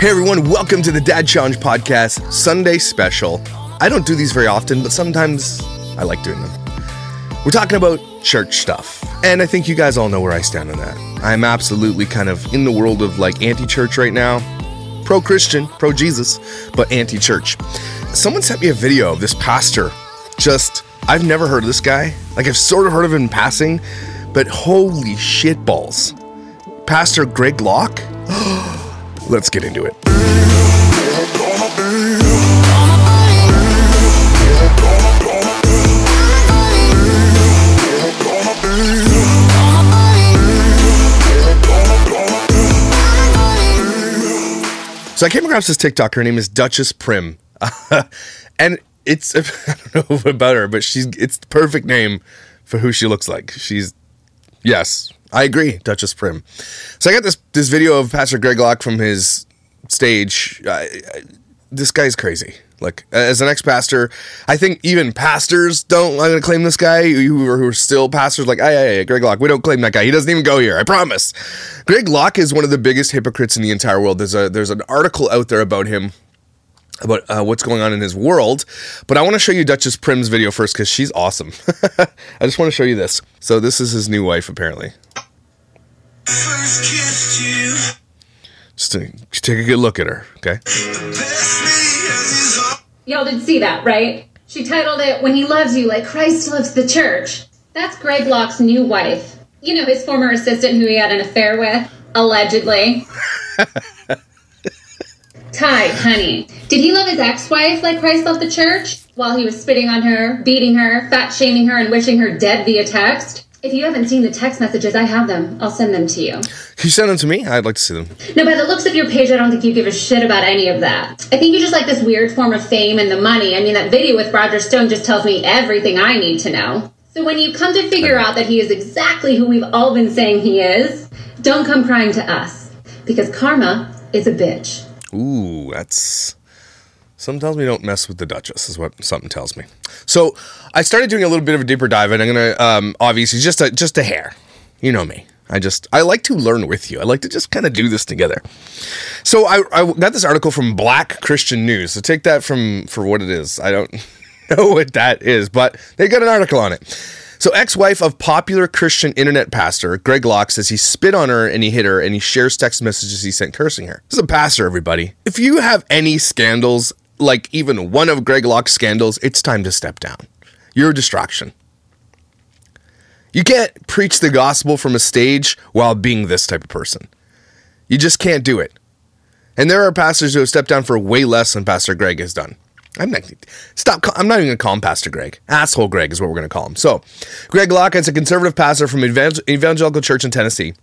Hey everyone, welcome to the Dad Challenge Podcast Sunday Special. I don't do these very often, but sometimes I like doing them. We're talking about church stuff, and I think you guys all know where I stand on that. I'm absolutely kind of in the world of like anti church right now. Pro Christian, pro Jesus, but anti church. Someone sent me a video of this pastor. Just, I've never heard of this guy. Like, I've sort of heard of him in passing, but holy shitballs. Pastor Greg Locke? Let's get into it. So I came across this TikTok. Her name is Duchess Prim, and it's I don't know about her, but she's it's the perfect name for who she looks like. She's yes, I agree, Duchess Prim. So I got this this video of Pastor Greg Locke from his stage. I, I, this guy's crazy. Like as an ex-pastor, I think even pastors don't I'm gonna claim this guy who are, who are still pastors. Like, hey, hey, Greg Locke, we don't claim that guy. He doesn't even go here. I promise. Greg Locke is one of the biggest hypocrites in the entire world. There's a there's an article out there about him about uh, what's going on in his world. But I want to show you Duchess Prim's video first because she's awesome. I just want to show you this. So this is his new wife, apparently. Just to, take a good look at her, okay? Y'all didn't see that, right? She titled it When He Loves You Like Christ Loves the Church. That's Greg Locke's new wife. You know, his former assistant who he had an affair with, allegedly. Tai, honey, did he love his ex wife like Christ loved the church? While he was spitting on her, beating her, fat shaming her, and wishing her dead via text? If you haven't seen the text messages, I have them. I'll send them to you. Can you send them to me? I'd like to see them. No, by the looks of your page, I don't think you give a shit about any of that. I think you just like this weird form of fame and the money. I mean, that video with Roger Stone just tells me everything I need to know. So when you come to figure out that he is exactly who we've all been saying he is, don't come crying to us. Because karma is a bitch. Ooh, that's. Something tells me don't mess with the Duchess, is what something tells me. So I started doing a little bit of a deeper dive, and I'm gonna um, obviously just a just a hair. You know me. I just I like to learn with you. I like to just kind of do this together. So I, I got this article from Black Christian News. So take that from for what it is. I don't know what that is, but they got an article on it. So, ex wife of popular Christian internet pastor Greg Locke says he spit on her and he hit her and he shares text messages he sent cursing her. This is a pastor, everybody. If you have any scandals, like even one of Greg Locke's scandals, it's time to step down. You're a distraction. You can't preach the gospel from a stage while being this type of person. You just can't do it. And there are pastors who have stepped down for way less than Pastor Greg has done. I'm not stop. I'm not even gonna call him Pastor Greg. Asshole Greg is what we're gonna call him. So, Greg Locke is a conservative pastor from Evangelical Church in Tennessee.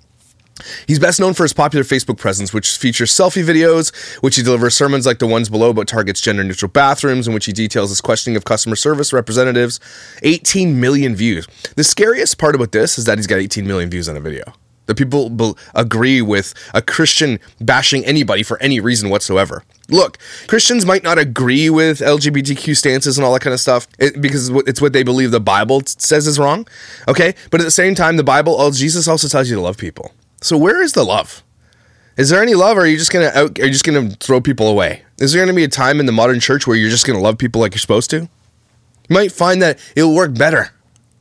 He's best known for his popular Facebook presence, which features selfie videos, which he delivers sermons like the ones below, but targets gender neutral bathrooms, in which he details his questioning of customer service representatives. 18 million views. The scariest part about this is that he's got 18 million views on a video. The people agree with a Christian bashing anybody for any reason whatsoever. Look, Christians might not agree with LGBTQ stances and all that kind of stuff it, because it's what they believe the Bible says is wrong. Okay, but at the same time, the Bible, oh, Jesus also tells you to love people. So where is the love? Is there any love, or are you just gonna out, are you just gonna throw people away? Is there gonna be a time in the modern church where you're just gonna love people like you're supposed to? You might find that it'll work better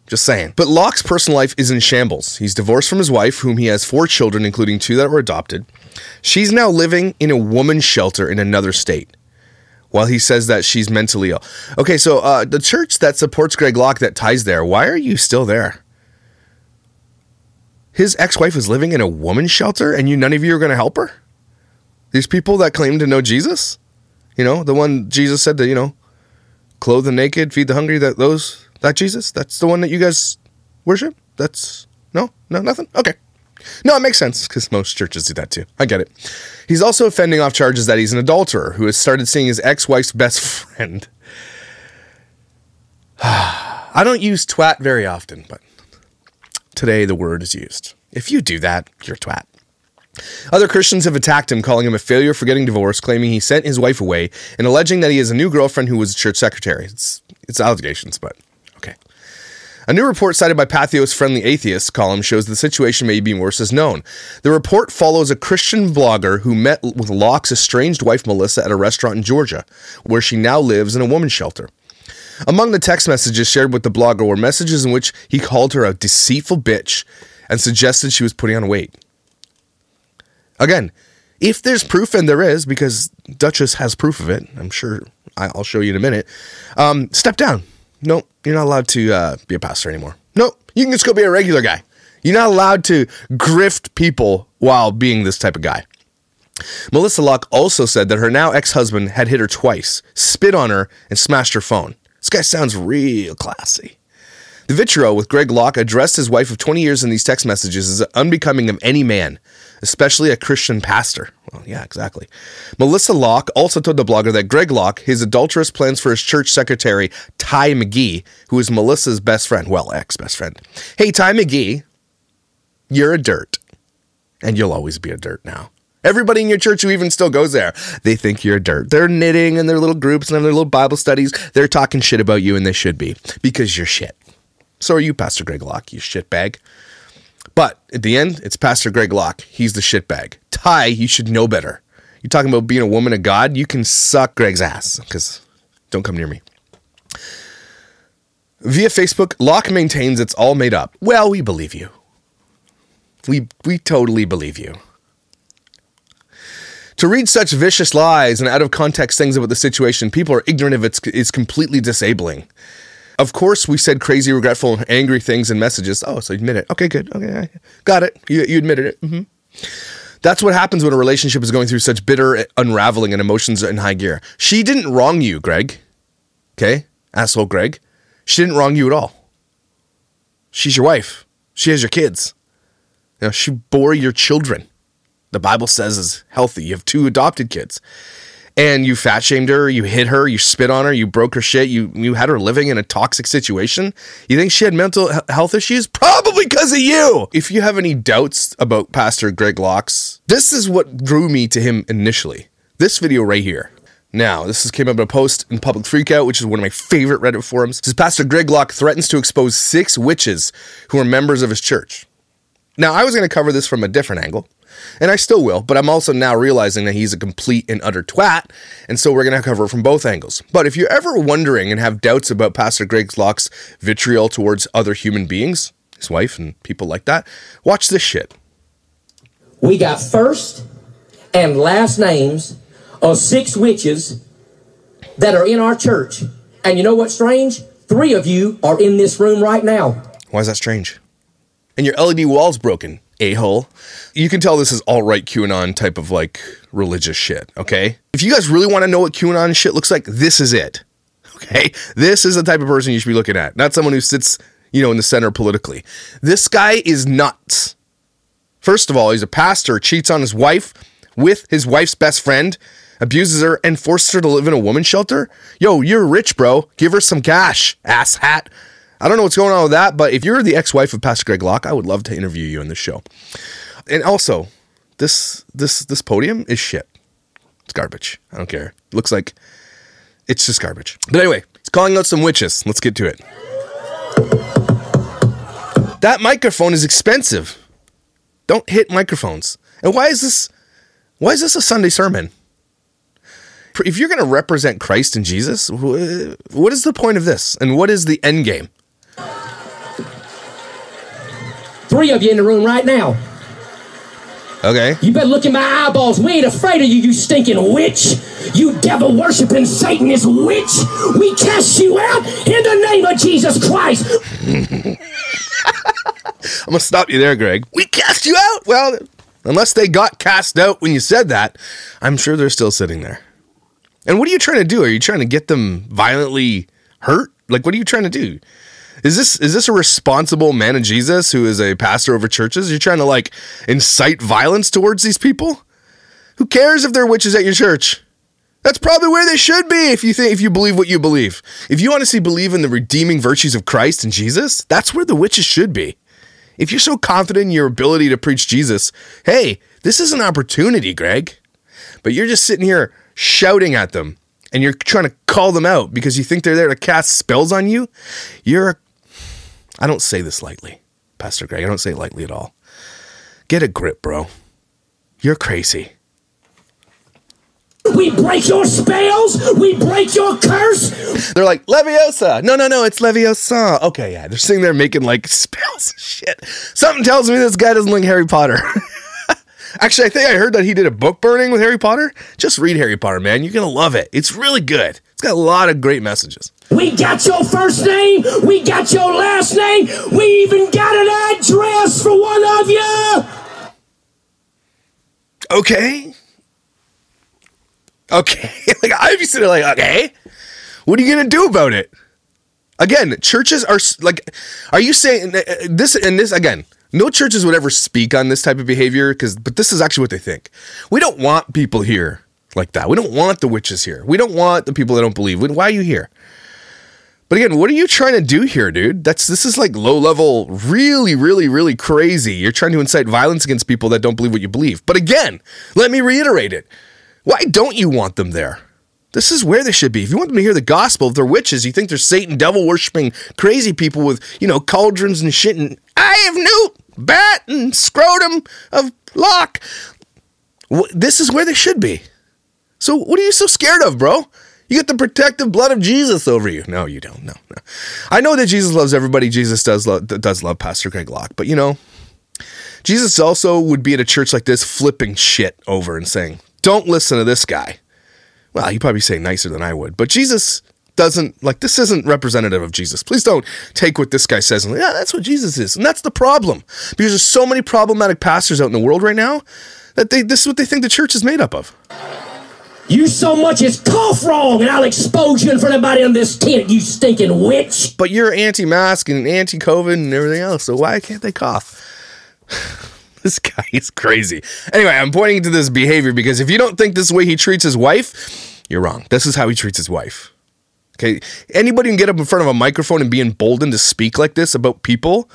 just saying. But Locke's personal life is in shambles. He's divorced from his wife, whom he has four children, including two that were adopted. She's now living in a woman's shelter in another state. While he says that she's mentally ill. Okay, so uh, the church that supports Greg Locke that ties there, why are you still there? His ex wife is living in a woman's shelter and you, none of you are going to help her? These people that claim to know Jesus? You know, the one Jesus said to, you know, clothe the naked, feed the hungry, that those that Jesus? That's the one that you guys worship? That's no, no, nothing. Okay. No, it makes sense because most churches do that too. I get it. He's also fending off charges that he's an adulterer who has started seeing his ex wife's best friend. I don't use twat very often, but today the word is used. If you do that, you're twat. Other Christians have attacked him, calling him a failure for getting divorced, claiming he sent his wife away, and alleging that he has a new girlfriend who was a church secretary. It's, it's allegations, but A new report cited by Patheos Friendly Atheist column shows the situation may be worse as known. The report follows a Christian blogger who met with Locke's estranged wife Melissa at a restaurant in Georgia, where she now lives in a woman's shelter. Among the text messages shared with the blogger were messages in which he called her a deceitful bitch and suggested she was putting on weight. Again, if there's proof, and there is, because Duchess has proof of it, I'm sure I'll show you in a minute. Um, step down. No, you're not allowed to uh, be a pastor anymore. Nope, you can just go be a regular guy. You're not allowed to grift people while being this type of guy. Melissa Locke also said that her now ex husband had hit her twice, spit on her, and smashed her phone. This guy sounds real classy. The vitriol with Greg Locke addressed his wife of 20 years in these text messages as unbecoming of any man, especially a Christian pastor. Well, yeah, exactly. Melissa Locke also told the blogger that Greg Locke, his adulterous plans for his church secretary, Tai McGee, who is Melissa's best friend, well, ex best friend. Hey, Tai McGee, you're a dirt, and you'll always be a dirt now. Everybody in your church who even still goes there, they think you're a dirt. They're knitting in their little groups and their little Bible studies. They're talking shit about you, and they should be because you're shit. So are you, Pastor Greg Locke, you shitbag. But at the end, it's Pastor Greg Locke. He's the shitbag. Tai, you should know better. You're talking about being a woman of God. You can suck Greg's ass because don't come near me. Via Facebook, Locke maintains it's all made up. Well, we believe you. We, we totally believe you. To read such vicious lies and out of context things about the situation, people are ignorant of it is completely disabling. Of course, we said crazy, regretful, angry things and messages. Oh, so you admit it. Okay, good. Okay, got it. You, you admitted it. Mm-hmm. That's what happens when a relationship is going through such bitter unraveling and emotions in high gear. She didn't wrong you, Greg. Okay? Asshole Greg. She didn't wrong you at all. She's your wife. She has your kids. You know, she bore your children. The Bible says is healthy. You have two adopted kids and you fat shamed her, you hit her, you spit on her, you broke her shit, you you had her living in a toxic situation. You think she had mental health issues? Probably because of you. If you have any doubts about Pastor Greg Locks, this is what drew me to him initially. This video right here. Now, this came up in a post in Public Freakout, which is one of my favorite Reddit forums. This Pastor Greg Locke threatens to expose six witches who are members of his church. Now, I was going to cover this from a different angle and I still will, but I'm also now realizing that he's a complete and utter twat, and so we're going to cover it from both angles. But if you're ever wondering and have doubts about Pastor Greg Locke's vitriol towards other human beings, his wife and people like that, watch this shit. We got first and last names of six witches that are in our church. And you know what's strange? Three of you are in this room right now. Why is that strange? And your LED wall's broken a hole. You can tell this is all right QAnon type of like religious shit, okay? If you guys really want to know what QAnon shit looks like, this is it. Okay? This is the type of person you should be looking at, not someone who sits, you know, in the center politically. This guy is nuts. First of all, he's a pastor, cheats on his wife with his wife's best friend, abuses her, and forces her to live in a woman's shelter. Yo, you're rich, bro. Give her some cash, ass hat. I don't know what's going on with that, but if you're the ex-wife of Pastor Greg Locke, I would love to interview you in this show. And also, this this this podium is shit. It's garbage. I don't care. It looks like it's just garbage. But anyway, it's calling out some witches. Let's get to it. That microphone is expensive. Don't hit microphones. And why is this why is this a Sunday sermon? If you're going to represent Christ and Jesus, what is the point of this? And what is the end game? Three of you in the room right now. Okay. You better look in my eyeballs. We ain't afraid of you, you stinking witch. You devil worshiping Satanist witch. We cast you out in the name of Jesus Christ. I'm going to stop you there, Greg. We cast you out? Well, unless they got cast out when you said that, I'm sure they're still sitting there. And what are you trying to do? Are you trying to get them violently hurt? Like, what are you trying to do? Is this is this a responsible man of Jesus who is a pastor over churches? You're trying to like incite violence towards these people? Who cares if they're witches at your church? That's probably where they should be if you think if you believe what you believe. If you honestly believe in the redeeming virtues of Christ and Jesus, that's where the witches should be. If you're so confident in your ability to preach Jesus, hey, this is an opportunity, Greg. But you're just sitting here shouting at them and you're trying to call them out because you think they're there to cast spells on you. You're a I don't say this lightly, Pastor Greg. I don't say it lightly at all. Get a grip, bro. You're crazy. We break your spells. We break your curse. They're like, Leviosa. No, no, no, it's Leviosa. Okay, yeah. They're sitting there making like spells shit. Something tells me this guy doesn't like Harry Potter. Actually, I think I heard that he did a book burning with Harry Potter. Just read Harry Potter, man. You're going to love it. It's really good. It's got a lot of great messages. We got your first name. We got your last name. We even got an address for one of you. Okay. Okay. like I'd be sitting there like, okay. What are you gonna do about it? Again, churches are like, are you saying uh, this and this again? No churches would ever speak on this type of behavior because, but this is actually what they think. We don't want people here like that. We don't want the witches here. We don't want the people that don't believe. Why are you here? But again, what are you trying to do here, dude? That's this is like low level, really, really, really crazy. You're trying to incite violence against people that don't believe what you believe. But again, let me reiterate it. Why don't you want them there? This is where they should be. If you want them to hear the gospel, if they're witches, you think they're Satan, devil worshiping, crazy people with, you know, cauldrons and shit and I have newt, bat and scrotum of lock. This is where they should be. So what are you so scared of, bro? You get the protective blood of Jesus over you. No, you don't. No, no. I know that Jesus loves everybody. Jesus does love does love Pastor Greg Locke, but you know, Jesus also would be at a church like this flipping shit over and saying, "Don't listen to this guy." Well, he'd probably say nicer than I would, but Jesus doesn't like this isn't representative of Jesus. Please don't take what this guy says and yeah, that's what Jesus is. And that's the problem. Because there's so many problematic pastors out in the world right now that they this is what they think the church is made up of. You so much as cough wrong, and I'll expose you in front of everybody in this tent, you stinking witch. But you're anti-mask and anti-COVID and everything else, so why can't they cough? this guy is crazy. Anyway, I'm pointing to this behavior because if you don't think this is the way he treats his wife, you're wrong. This is how he treats his wife. Okay, anybody can get up in front of a microphone and be emboldened to speak like this about people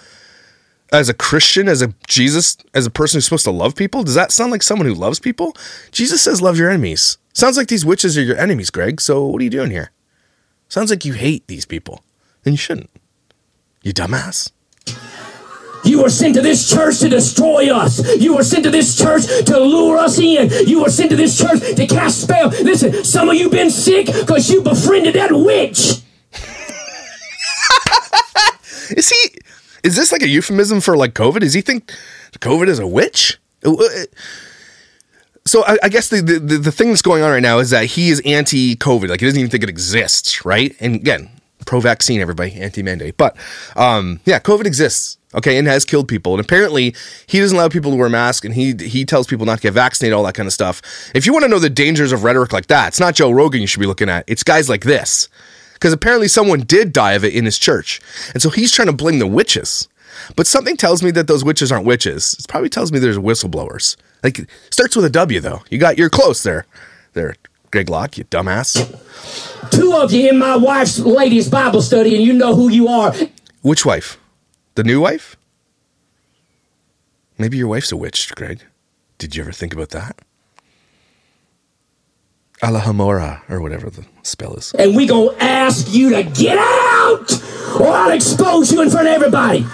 as a Christian, as a Jesus, as a person who's supposed to love people. Does that sound like someone who loves people? Jesus says, "Love your enemies." Sounds like these witches are your enemies, Greg. So what are you doing here? Sounds like you hate these people, and you shouldn't. You dumbass. You were sent to this church to destroy us. You were sent to this church to lure us in. You were sent to this church to cast spell. Listen, some of you been sick because you befriended that witch. Is he? Is this like a euphemism for like COVID? Does he think COVID is a witch? Uh, So I, I guess the, the the thing that's going on right now is that he is anti-COVID. Like he doesn't even think it exists, right? And again, pro-vaccine, everybody, anti-mandate. But um, yeah, COVID exists, okay, and has killed people. And apparently, he doesn't allow people to wear masks, and he he tells people not to get vaccinated, all that kind of stuff. If you want to know the dangers of rhetoric like that, it's not Joe Rogan you should be looking at. It's guys like this, because apparently someone did die of it in his church, and so he's trying to blame the witches. But something tells me that those witches aren't witches. It probably tells me there's whistleblowers. Like starts with a W though. You got you're close there. There, Greg Locke, you dumbass. Two of you in my wife's ladies' Bible study, and you know who you are. Which wife? The new wife? Maybe your wife's a witch, Greg. Did you ever think about that? Alohomora, or whatever the spell is. And we gonna ask you to get out, or I'll expose you in front of everybody.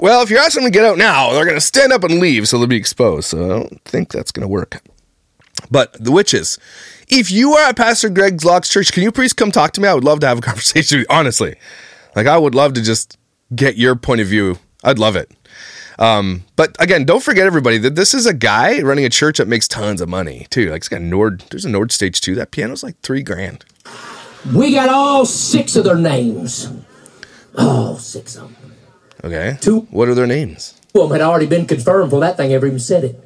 Well, if you're asking them to get out now, they're going to stand up and leave, so they'll be exposed. So I don't think that's going to work. But the witches, if you are at Pastor Greg Locke's church, can you please come talk to me? I would love to have a conversation with you, honestly. Like, I would love to just get your point of view. I'd love it. Um, but again, don't forget everybody that this is a guy running a church that makes tons of money too. Like, it's got Nord, there's a Nord stage too. That piano's like three grand. We got all six of their names. All six of them. Okay. Two. What are their names? Two of them had already been confirmed before that thing ever even said it.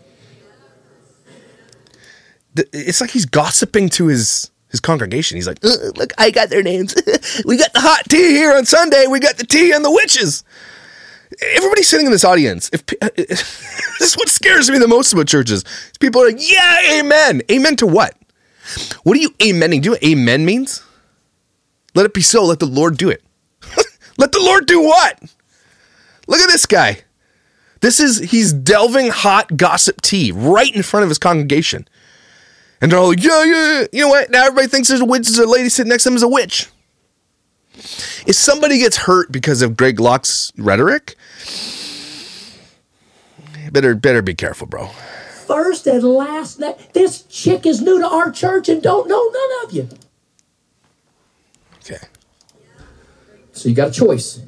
it's like he's gossiping to his his congregation. He's like, "Uh, "Look, I got their names. we got the hot tea here on Sunday. We got the tea and the witches." Everybody sitting in this audience, if this is what scares me the most about churches, people are like, "Yeah, amen, amen to what? What are you amening? Do you know amen means? Let it be so. Let the Lord do it. let the Lord do what? Look at this guy. This is he's delving hot gossip tea right in front of his congregation. And they're all like, yeah, yeah, yeah. You know what? Now everybody thinks there's a witch. There's a lady sitting next to him is a witch. If somebody gets hurt because of Greg Locke's rhetoric, better better be careful, bro. First and last name. This chick is new to our church and don't know none of you. Okay. So you got a choice.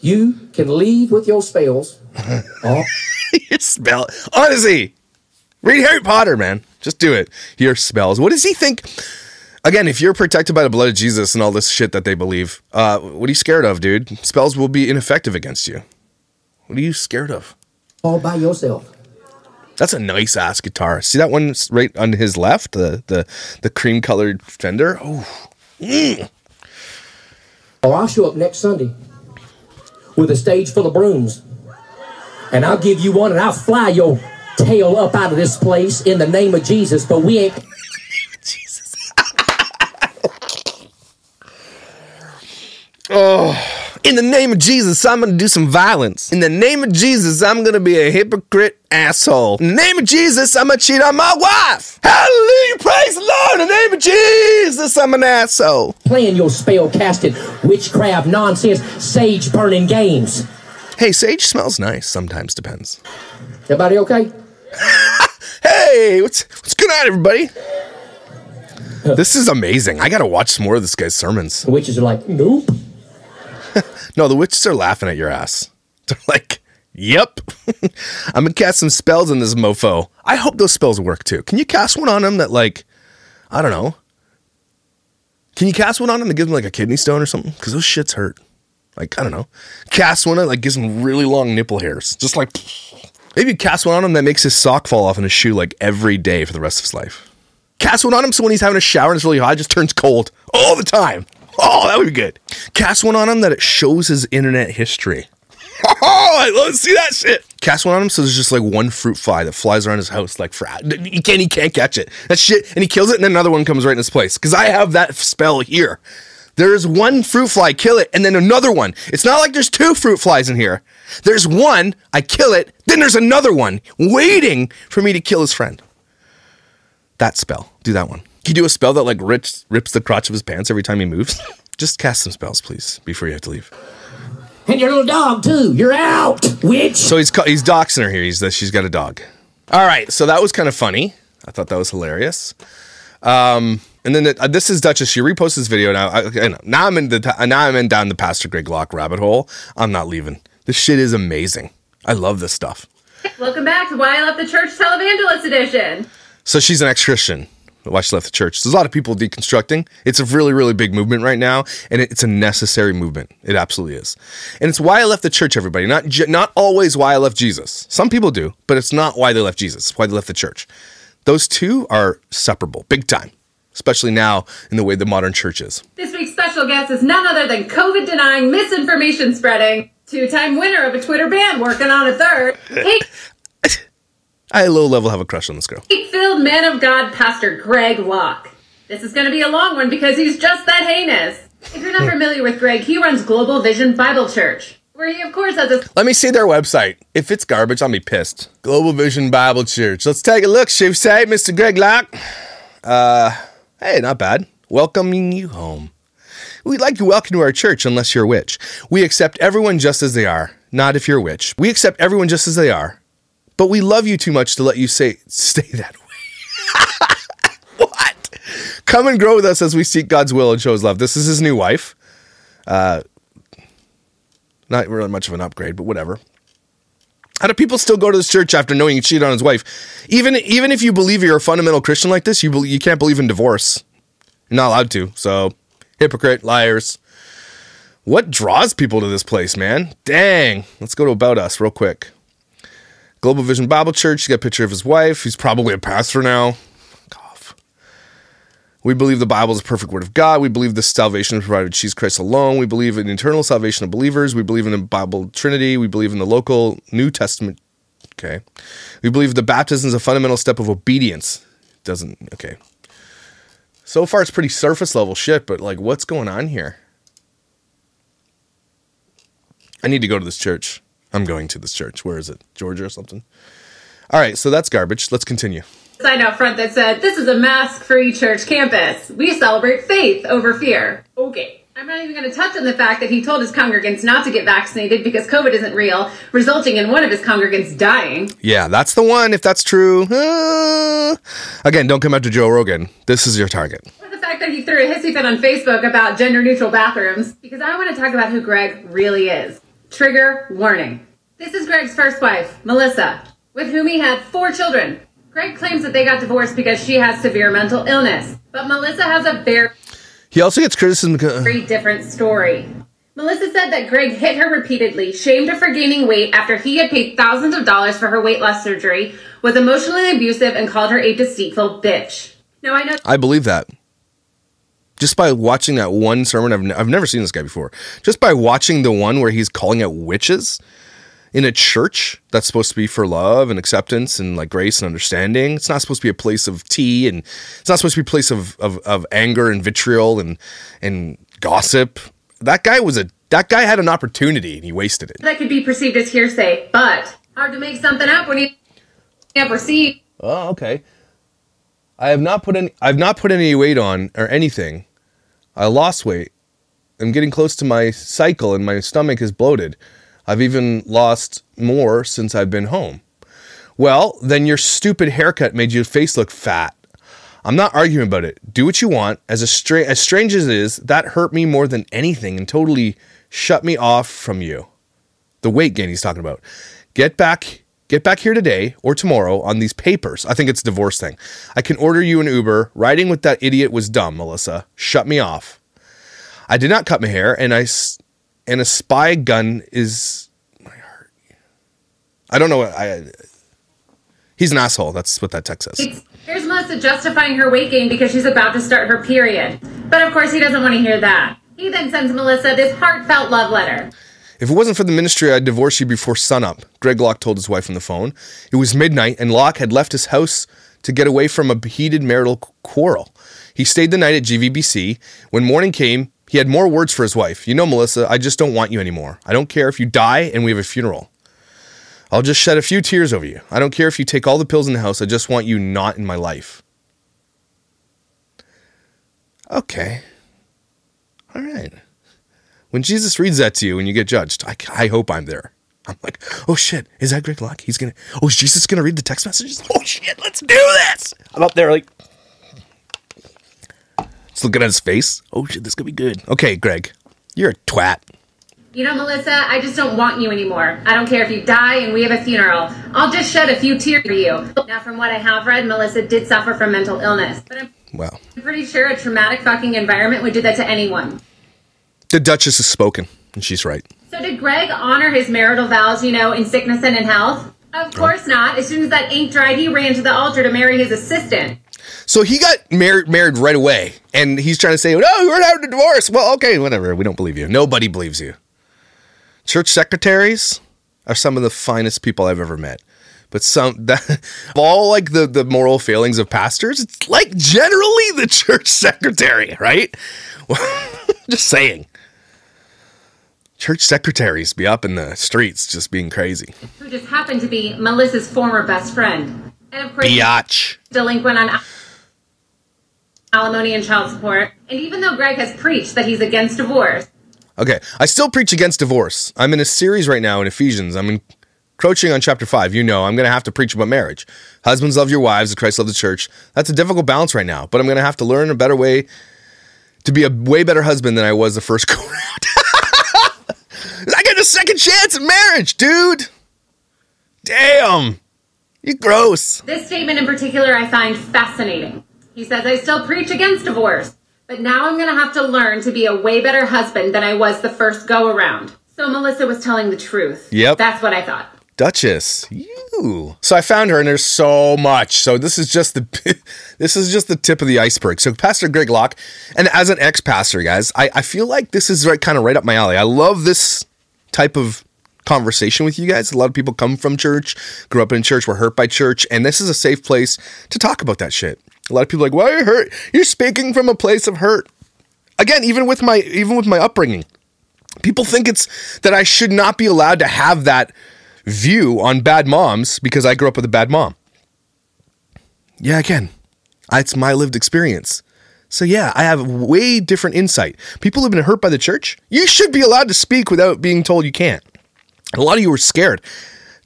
You can leave with your spells. or Your spell. Honestly, read Harry Potter, man. Just do it. Your spells. What does he think? Again, if you're protected by the blood of Jesus and all this shit that they believe, uh, what are you scared of, dude? Spells will be ineffective against you. What are you scared of? all by yourself. That's a nice ass guitar. See that one right on his left, the the the cream colored Fender. Oh, Or I'll show up next Sunday with a stage full of brooms. And I'll give you one and I'll fly your tail up out of this place in the name of Jesus. But we ain't Jesus. oh. In the name of Jesus, I'm gonna do some violence. In the name of Jesus, I'm gonna be a hypocrite asshole. In the name of Jesus, I'm gonna cheat on my wife. Hallelujah, praise the Lord. In the name of Jesus, I'm an asshole. playing your spell casting witchcraft nonsense sage burning games. Hey, sage smells nice. Sometimes depends. Everybody okay? Hey, what's what's going on, everybody? This is amazing. I gotta watch some more of this guy's sermons. The witches are like, nope. No, the witches are laughing at your ass. They're like, "Yep, I'm gonna cast some spells on this mofo." I hope those spells work too. Can you cast one on him that, like, I don't know? Can you cast one on him that gives him like a kidney stone or something? Because those shits hurt. Like, I don't know. Cast one that like gives him really long nipple hairs. Just like maybe cast one on him that makes his sock fall off in his shoe like every day for the rest of his life. Cast one on him so when he's having a shower and it's really hot, it just turns cold all the time. Oh, that would be good. Cast one on him that it shows his internet history. Oh, I love to see that shit. Cast one on him so there's just like one fruit fly that flies around his house like frat. he can't he can't catch it. That shit and he kills it and then another one comes right in his place because I have that spell here. There's one fruit fly, kill it, and then another one. It's not like there's two fruit flies in here. There's one, I kill it, then there's another one waiting for me to kill his friend. That spell. Do that one. Can you do a spell that like rips rips the crotch of his pants every time he moves? Just cast some spells, please, before you have to leave. And your little dog, too. You're out, witch. So he's ca- he's doxing her here. He's that she's got a dog. All right, so that was kind of funny. I thought that was hilarious. Um, and then uh, this is Duchess. She reposts this video now. I, I know. Now I'm in the now I'm in down the Pastor Greg Locke rabbit hole. I'm not leaving. This shit is amazing. I love this stuff. Welcome back to Why I Left the Church Televangelist Edition. So she's an ex-Christian. Why she left the church. There's a lot of people deconstructing. It's a really, really big movement right now, and it's a necessary movement. It absolutely is. And it's why I left the church. Everybody, not not always why I left Jesus. Some people do, but it's not why they left Jesus. It's why they left the church. Those two are separable, big time. Especially now in the way the modern church is. This week's special guest is none other than COVID denying, misinformation spreading, two time winner of a Twitter ban, working on a third, hate I low level have a crush on this girl. filled man of God, Pastor Greg Locke. This is going to be a long one because he's just that heinous. If you're not familiar with Greg, he runs Global Vision Bible Church, where he, of course, has a Let me see their website. If it's garbage, I'll be pissed. Global Vision Bible Church. Let's take a look, Shiv say, Mr. Greg Locke. Uh, hey, not bad. Welcoming you home. We'd like to welcome you to our church unless you're a witch. We accept everyone just as they are, not if you're a witch. We accept everyone just as they are, but we love you too much to let you say stay that way. what? Come and grow with us as we seek God's will and show his love. This is his new wife. Uh, not really much of an upgrade, but whatever. How do people still go to this church after knowing he cheated on his wife? Even even if you believe you're a fundamental Christian like this, you bel you can't believe in divorce. You're not allowed to. So, hypocrite, liars. What draws people to this place, man? Dang. Let's go to about us real quick. Global Vision Bible Church. You got a picture of his wife. He's probably a pastor now. We believe the Bible is the perfect word of God. We believe the salvation is provided Jesus Christ alone. We believe in eternal salvation of believers. We believe in the Bible Trinity. We believe in the local New Testament. Okay. We believe the baptism is a fundamental step of obedience. Doesn't okay. So far it's pretty surface level shit, but like what's going on here? I need to go to this church. I'm going to this church. Where is it? Georgia or something? All right, so that's garbage. Let's continue. Sign out front that said, This is a mask free church campus. We celebrate faith over fear. Okay. I'm not even going to touch on the fact that he told his congregants not to get vaccinated because COVID isn't real, resulting in one of his congregants dying. Yeah, that's the one. If that's true, uh, again, don't come after Joe Rogan. This is your target. Or the fact that he threw a hissy fit on Facebook about gender neutral bathrooms, because I want to talk about who Greg really is. Trigger warning. This is Greg's first wife, Melissa, with whom he had four children. Greg claims that they got divorced because she has severe mental illness, but Melissa has a very He also gets criticism. because- uh, very different story. Melissa said that Greg hit her repeatedly, shamed her for gaining weight after he had paid thousands of dollars for her weight loss surgery, was emotionally abusive, and called her a deceitful bitch. Now I know I believe that. Just by watching that one sermon, I've, n- I've never seen this guy before. Just by watching the one where he's calling out witches in a church that's supposed to be for love and acceptance and like grace and understanding. It's not supposed to be a place of tea and it's not supposed to be a place of, of, of anger and vitriol and, and gossip. That guy was a, that guy had an opportunity and he wasted it. that could be perceived as hearsay, but hard to make something up when you never see. Oh, okay. I have not put any I've not put any weight on or anything. I lost weight. I'm getting close to my cycle and my stomach is bloated. I've even lost more since I've been home. Well, then your stupid haircut made your face look fat. I'm not arguing about it. Do what you want. As a stra- as strange as it is, that hurt me more than anything and totally shut me off from you the weight gain he's talking about. Get back, get back here today or tomorrow on these papers. I think it's a divorce thing. I can order you an Uber. Riding with that idiot was dumb, Melissa. Shut me off. I did not cut my hair, and I and a spy gun is my heart. I don't know what I. He's an asshole. That's what that text says. Here's Melissa justifying her weight gain because she's about to start her period. But of course, he doesn't want to hear that. He then sends Melissa this heartfelt love letter. If it wasn't for the ministry, I'd divorce you before sunup, Greg Locke told his wife on the phone. It was midnight, and Locke had left his house to get away from a heated marital quarrel. He stayed the night at GVBC. When morning came, he had more words for his wife. You know, Melissa, I just don't want you anymore. I don't care if you die and we have a funeral. I'll just shed a few tears over you. I don't care if you take all the pills in the house. I just want you not in my life. Okay. All right when Jesus reads that to you and you get judged, I, I hope I'm there. I'm like, oh shit, is that Greg Locke? He's gonna, oh, is Jesus gonna read the text messages? Oh shit, let's do this. I'm up there like, just looking at his face. Oh shit, this could be good. Okay, Greg, you're a twat. You know, Melissa, I just don't want you anymore. I don't care if you die and we have a funeral. I'll just shed a few tears for you. Now, from what I have read, Melissa did suffer from mental illness. But I'm Well, pretty sure a traumatic fucking environment would do that to anyone. the Duchess has spoken, and she's right. So did Greg honor his marital vows, you know, in sickness and in health? Of course not. As soon as that ink dried, he ran to the altar to marry his assistant. So he got married married right away, and he's trying to say, "No, we're having a divorce." Well, okay, whatever. We don't believe you. Nobody believes you. Church secretaries are some of the finest people I've ever met. But some that of all like the the moral failings of pastors, it's like generally the church secretary, right? just saying. Church secretaries be up in the streets just being crazy. who just happened to be Melissa's former best friend. And of course, Biatch. delinquent on alimony and child support. And even though Greg has preached that he's against divorce, Okay, I still preach against divorce. I'm in a series right now in Ephesians. I'm encroaching on chapter five. You know, I'm going to have to preach about marriage. Husbands love your wives, as Christ loved the church. That's a difficult balance right now, but I'm going to have to learn a better way to be a way better husband than I was the first go round. I get a second chance at marriage, dude. Damn, you gross. this statement in particular I find fascinating. He says, I still preach against divorce, but now I'm going to have to learn to be a way better husband than I was the first go around. So Melissa was telling the truth. Yep. That's what I thought. Duchess, you. So I found her, and there's so much. So this is just the this is just the tip of the iceberg. So Pastor Greg Locke, and as an ex-pastor, guys, I, I feel like this is right kind of right up my alley. I love this type of conversation with you guys. A lot of people come from church, grew up in church, were hurt by church, and this is a safe place to talk about that shit. A lot of people are like, why are you hurt? You're speaking from a place of hurt. Again, even with my even with my upbringing, people think it's that I should not be allowed to have that view on bad moms because I grew up with a bad mom. Yeah, can. It's my lived experience. So yeah, I have way different insight. People have been hurt by the church. You should be allowed to speak without being told you can't. A lot of you are scared.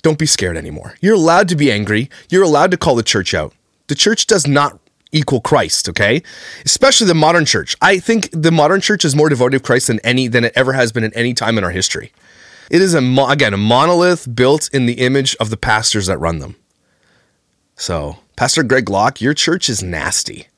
Don't be scared anymore. You're allowed to be angry. You're allowed to call the church out. The church does not equal Christ, okay? Especially the modern church. I think the modern church is more devoted to Christ than any than it ever has been at any time in our history. It is a mo- again a monolith built in the image of the pastors that run them. So, Pastor Greg Locke, your church is nasty.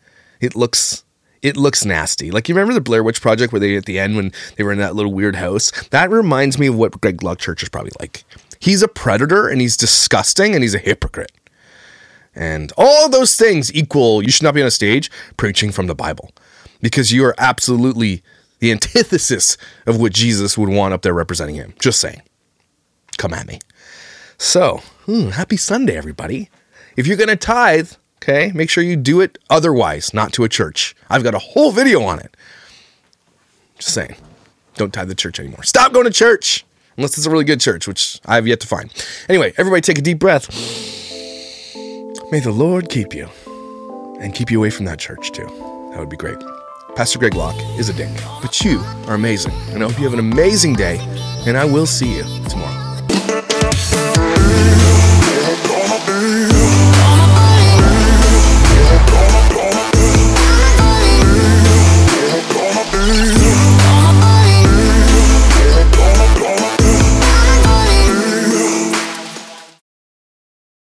It looks it looks nasty. Like you remember the Blair Witch Project where they at the end when they were in that little weird house? That reminds me of what Greg Locke Church is probably like. He's a predator and he's disgusting and he's a hypocrite. And all those things equal you should not be on a stage preaching from the Bible because you are absolutely the antithesis of what Jesus would want up there representing him. Just saying. Come at me. So, hmm, happy Sunday, everybody. If you're going to tithe, okay, make sure you do it otherwise, not to a church. I've got a whole video on it. Just saying. Don't tithe the church anymore. Stop going to church unless it's a really good church, which I have yet to find. Anyway, everybody take a deep breath. May the Lord keep you and keep you away from that church too. That would be great. Pastor Greg Locke is a dick, but you are amazing. And I hope you have an amazing day, and I will see you tomorrow.